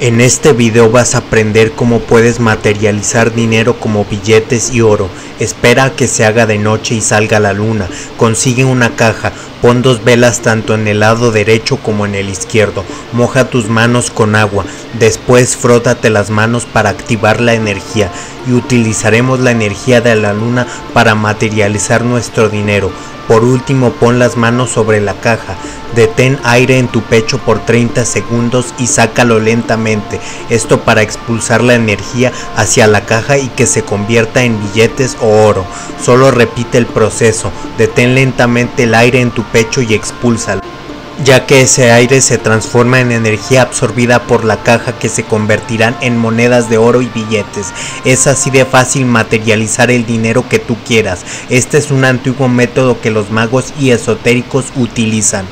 En este video vas a aprender cómo puedes materializar dinero como billetes y oro. Espera a que se haga de noche y salga la luna. Consigue una caja. Pon dos velas tanto en el lado derecho como en el izquierdo. Moja tus manos con agua. Después frótate las manos para activar la energía y utilizaremos la energía de la luna para materializar nuestro dinero. Por último, pon las manos sobre la caja. Detén aire en tu pecho por 30 segundos y sácalo lentamente. Esto para expulsar la energía hacia la caja y que se convierta en billetes o oro. Solo repite el proceso. Detén lentamente el aire en tu pecho y expúlsalo ya que ese aire se transforma en energía absorbida por la caja que se convertirán en monedas de oro y billetes. Es así de fácil materializar el dinero que tú quieras. Este es un antiguo método que los magos y esotéricos utilizan.